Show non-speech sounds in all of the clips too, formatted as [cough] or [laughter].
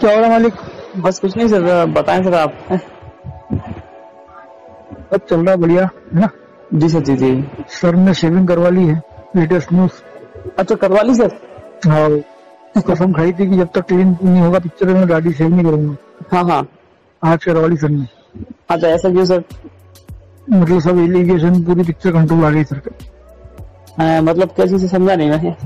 क्या हो रहा मालिक बस कुछ नहीं सर बताएँ सर आप। सब चल रहा बढ़िया है ना? जी सर जी जी। सर ने शेविंग करवा ली है लेटेस्ट न्यूज़ अच्छा करवा ली सर? हाँ कसम खाई थी कि जब तक क्लीन नहीं होगा पिक्चर में गाड़ी सेव नहीं करूँगा। हाँ हाँ। आज करवा ली सर ने। अच्छा ऐसा क्यों सर? मतलब सब एलिगेशन पूरी पिक्चर कंट्रोल आ गई सर। का अ, मतलब कैसे समझा नहीं मैं?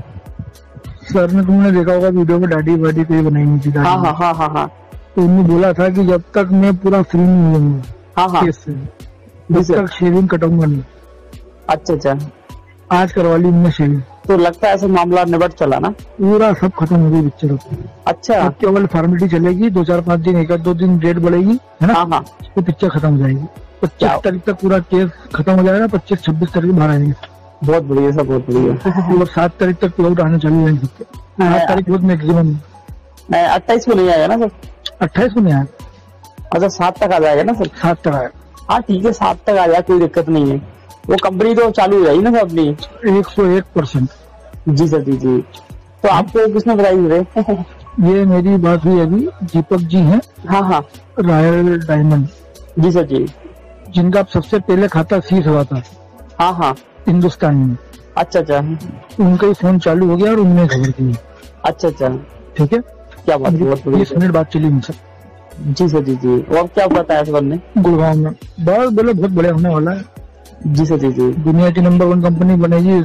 सर ने तुमने देखा होगा वीडियो में दाढ़ी वाड़ी कोई बनाई नहीं थी हाँ हाँ हाँ हाँ हाँ। तो उन्होंने बोला था कि जब तक मैं पूरा फ्री नहीं हूँ हाँ हाँ। जब तक शेविंग कटाऊँगा नहीं। अच्छा अच्छा। आज करवा ली मैंने शेविंग तो लगता है ऐसा मामला निबट चला ना? पूरा सब खत्म हो गई पिक्चर अच्छा। अब केवल फॉर्मेलिटी चलेगी दो चार पाँच दिन एक आध दो दिन डेट बढ़ेगी है ना? हाँ हाँ। तो पिक्चर खत्म हो जाएगी। पच्चीस तारीख तक पूरा केस खत्म हो जाएगा पच्चीस छब्बीस तारीख बाहर आएँगे। बहुत बढ़िया सर बहुत बढ़िया। और [laughs] सात तारीख तक प्लॉट आने चालू हो जाएँगे सात तारीख बहुत मैक्सिमम अट्ठाईस को नहीं आएगा ना सर। अट्ठाईस को नहीं आया? अच्छा सात तक आ जाएगा ना सर? सात तक आया। हाँ ठीक है सात तक आ जाए कोई दिक्कत नहीं है। वो कंपनी तो चालू हो जाएगी ना सर अपनी। एक सौ एक परसेंट। जी सर जी जी। तो आपको किसने बताई रे [laughs] ये मेरी बात हुई अभी दीपक जी हैं। हाँ हाँ। रॉयल डायमंड जी सर जी। जिनका अब सबसे पहले खाता सीज हुआ था। हाँ हाँ। हिंदुस्तान में। अच्छा अच्छा। उनका ही फ़ोन चालू हो गया और उनने खबर की अच्छा अच्छा। ठीक है? क्या बात है बहुत बीस मिनट बात चली उनसे जी सर जी जी। और क्या बताया बंद ने गुड़गांव में। बस बोले बहुत बढ़िया होने वाला है। जी सर जी जी। दुनिया की नंबर वन कंपनी बनेगी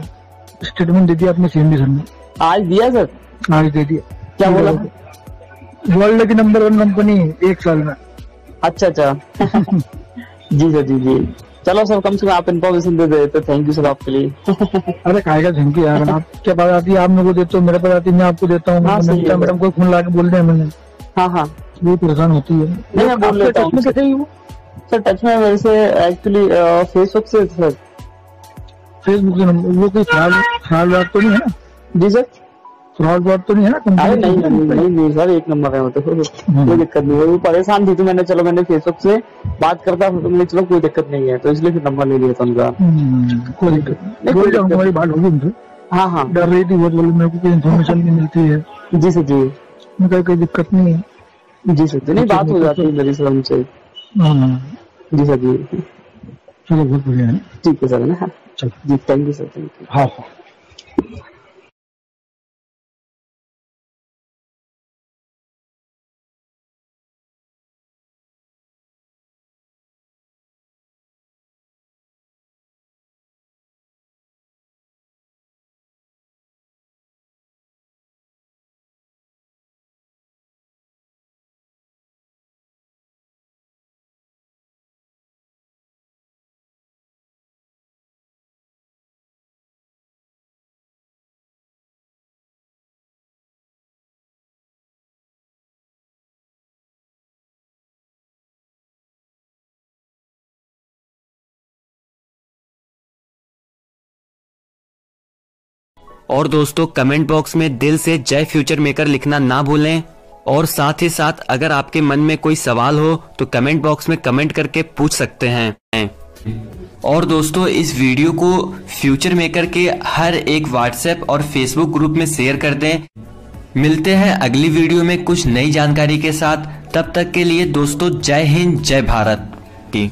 स्टेटमेंट दे दिया अपने सीएमडी सर ने। आज दिया सर? आज दे दिया। क्या बोला? वर्ल्ड की नंबर वन कंपनी एक साल में। अच्छा अच्छा। [laughs] जी सर जी जी। चलो सर कम से कम आप इन्फॉर्मेशन दे दे तो थैंक यू सर आपके लिए। अरे खाएगा थैंक यू यार आप क्या बात आती है? आप मेरे को देते हो मेरे पास आती है मैं आपको देता हूँ। हाँ। मैडम को फ़ोन ला के बोल दिया मैंने। हाँ हाँ। परेशान होती है। नहीं, मैं बोल लेता हूँ। कैसे हुई वो? सर टच में मेरे से एक्चुअली फेसबुक से सर। फेसबुक नंबर वो कोई फ्रॉड फ्रॉड वाड तो नहीं है ना? जी सर। फ्रॉड वाड तो नहीं है ना कंपनी नहीं नहीं नहीं नहीं सर एक नंबर है वो तो। कोई दिक्कत नहीं है। वो परेशान थी तो मैंने चलो मैंने फेसबुक से बात करता तो मैंने चलो कोई दिक्कत नहीं है। तो इसलिए फिर नंबर ले लिया था उनका। हम्म, कोई दिक्कत नहीं। हमारी बात होगी उनसे? हाँ हाँ। डर रही थी बहुत बोले मेरे को कोई इन्फॉर्मेशन नहीं मिलती है। जी सर जी। मैं कहा कोई दिक्कत नहीं है। जी सर जी नहीं बात हो जाती है मेरी सर उनसे। हाँ जी सर जी। चलो बहुत बढ़िया है। ठीक है सर है ना? चलो। जी thank you sir thank you हाँ हाँ। और दोस्तों कमेंट बॉक्स में दिल से जय फ्यूचर मेकर लिखना ना भूलें। और साथ ही साथ, अगर आपके मन में कोई सवाल हो तो कमेंट बॉक्स में कमेंट करके पूछ सकते हैं। और दोस्तों, इस वीडियो को फ्यूचर मेकर के हर एक व्हाट्सएप और फेसबुक ग्रुप में शेयर कर दें। मिलते हैं अगली वीडियो में कुछ नई जानकारी के साथ। तब तक के लिए दोस्तों, जय हिंद, जय भारत। की